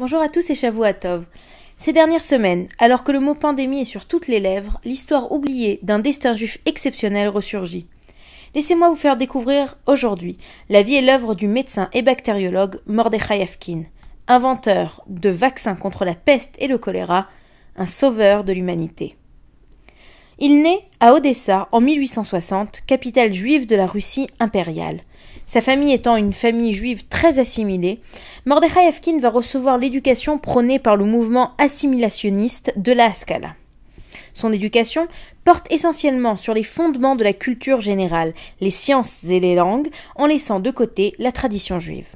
Bonjour à tous et Tov. Ces dernières semaines, alors que le mot pandémie est sur toutes les lèvres, l'histoire oubliée d'un destin juif exceptionnel ressurgit. Laissez-moi vous faire découvrir aujourd'hui la vie et l'œuvre du médecin et bactériologue Mordechai inventeur de vaccins contre la peste et le choléra, un sauveur de l'humanité. Il naît à Odessa en 1860, capitale juive de la Russie impériale. Sa famille étant une famille juive très assimilée, Mordechai va recevoir l'éducation prônée par le mouvement assimilationniste de la Haskalah. Son éducation porte essentiellement sur les fondements de la culture générale, les sciences et les langues, en laissant de côté la tradition juive.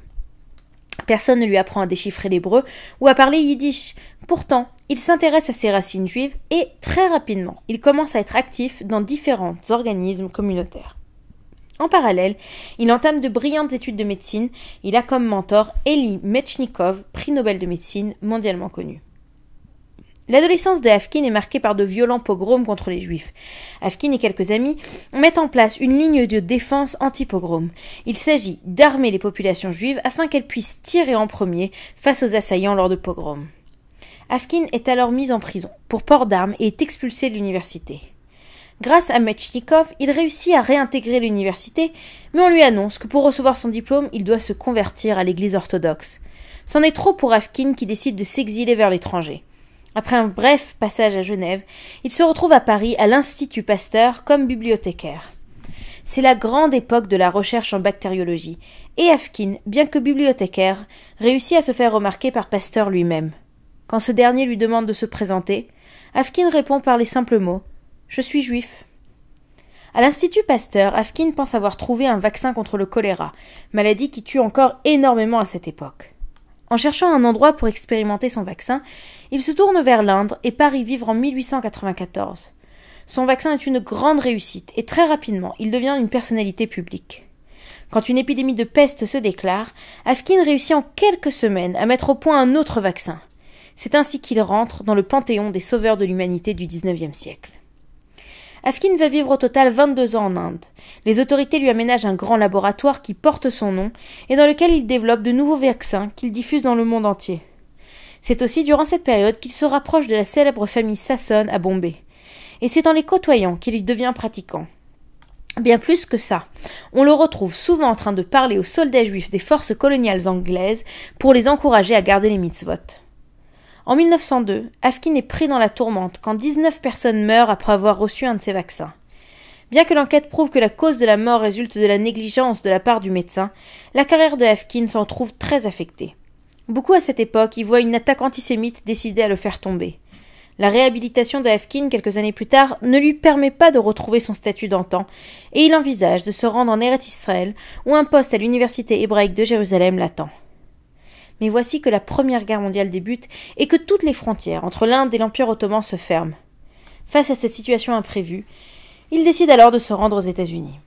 Personne ne lui apprend à déchiffrer l'hébreu ou à parler yiddish. Pourtant, il s'intéresse à ses racines juives et, très rapidement, il commence à être actif dans différents organismes communautaires. En parallèle, il entame de brillantes études de médecine. Il a comme mentor Eli Mechnikov, prix Nobel de médecine mondialement connu. L'adolescence de Afkin est marquée par de violents pogroms contre les juifs. Afkin et quelques amis mettent en place une ligne de défense anti-pogrom. Il s'agit d'armer les populations juives afin qu'elles puissent tirer en premier face aux assaillants lors de pogroms. Afkin est alors mis en prison pour port d'armes et est expulsé de l'université. Grâce à Metchnikov, il réussit à réintégrer l'université, mais on lui annonce que pour recevoir son diplôme, il doit se convertir à l'église orthodoxe. C'en est trop pour Afkin qui décide de s'exiler vers l'étranger. Après un bref passage à Genève, il se retrouve à Paris à l'Institut Pasteur comme bibliothécaire. C'est la grande époque de la recherche en bactériologie, et Afkin, bien que bibliothécaire, réussit à se faire remarquer par Pasteur lui-même. Quand ce dernier lui demande de se présenter, Afkin répond par les simples mots je suis juif. À l'Institut Pasteur, Afkin pense avoir trouvé un vaccin contre le choléra, maladie qui tue encore énormément à cette époque. En cherchant un endroit pour expérimenter son vaccin, il se tourne vers l'Inde et part y vivre en 1894. Son vaccin est une grande réussite et très rapidement il devient une personnalité publique. Quand une épidémie de peste se déclare, Afkin réussit en quelques semaines à mettre au point un autre vaccin. C'est ainsi qu'il rentre dans le panthéon des sauveurs de l'humanité du XIXe siècle. Afkin va vivre au total 22 ans en Inde. Les autorités lui aménagent un grand laboratoire qui porte son nom et dans lequel il développe de nouveaux vaccins qu'il diffuse dans le monde entier. C'est aussi durant cette période qu'il se rapproche de la célèbre famille Sasson à Bombay. Et c'est en les côtoyant qu'il y devient pratiquant. Bien plus que ça, on le retrouve souvent en train de parler aux soldats juifs des forces coloniales anglaises pour les encourager à garder les mitzvot. En 1902, Afkin est pris dans la tourmente quand 19 personnes meurent après avoir reçu un de ses vaccins. Bien que l'enquête prouve que la cause de la mort résulte de la négligence de la part du médecin, la carrière de Afkin s'en trouve très affectée. Beaucoup à cette époque y voient une attaque antisémite décidée à le faire tomber. La réhabilitation de Afkin quelques années plus tard ne lui permet pas de retrouver son statut d'antan, et il envisage de se rendre en Eretz Israël, où un poste à l'université hébraïque de Jérusalem l'attend. Mais voici que la Première Guerre mondiale débute et que toutes les frontières entre l'Inde et l'Empire ottoman se ferment. Face à cette situation imprévue, il décide alors de se rendre aux États-Unis.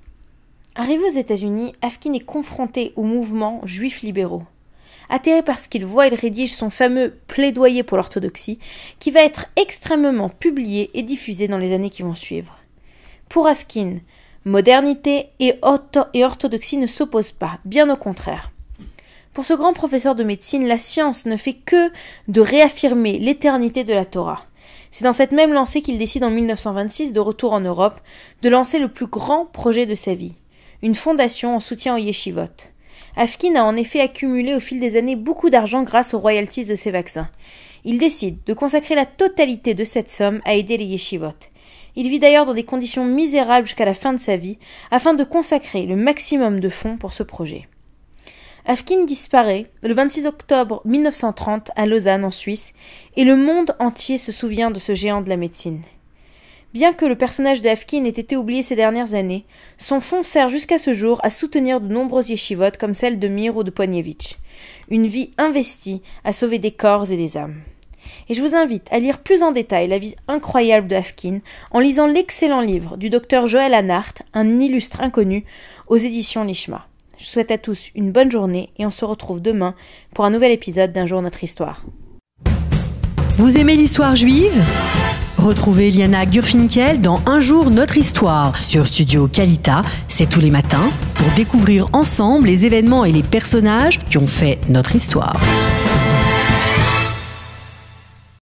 Arrivé aux États-Unis, Afkin est confronté au mouvement juif libéraux. Atterré par ce qu'il voit, il rédige son fameux plaidoyer pour l'orthodoxie, qui va être extrêmement publié et diffusé dans les années qui vont suivre. Pour Afkin, modernité et orthodoxie ne s'opposent pas, bien au contraire. Pour ce grand professeur de médecine, la science ne fait que de réaffirmer l'éternité de la Torah. C'est dans cette même lancée qu'il décide en 1926, de retour en Europe, de lancer le plus grand projet de sa vie, une fondation en soutien aux yeshivot. Afkin a en effet accumulé au fil des années beaucoup d'argent grâce aux royalties de ses vaccins. Il décide de consacrer la totalité de cette somme à aider les yeshivot. Il vit d'ailleurs dans des conditions misérables jusqu'à la fin de sa vie, afin de consacrer le maximum de fonds pour ce projet. Afkin disparaît le 26 octobre 1930 à Lausanne en Suisse et le monde entier se souvient de ce géant de la médecine. Bien que le personnage de Afkin ait été oublié ces dernières années, son fonds sert jusqu'à ce jour à soutenir de nombreuses yeshivot comme celle de Mir ou de Ponievich. Une vie investie à sauver des corps et des âmes. Et je vous invite à lire plus en détail la vie incroyable de Afkin en lisant l'excellent livre du docteur Joël Anart, un illustre inconnu, aux éditions Lishma. Je souhaite à tous une bonne journée et on se retrouve demain pour un nouvel épisode d'un jour notre histoire. Vous aimez l'histoire juive? Retrouvez Liana Gurfinkel dans Un jour notre histoire sur Studio Kalita, c'est tous les matins, pour découvrir ensemble les événements et les personnages qui ont fait notre histoire.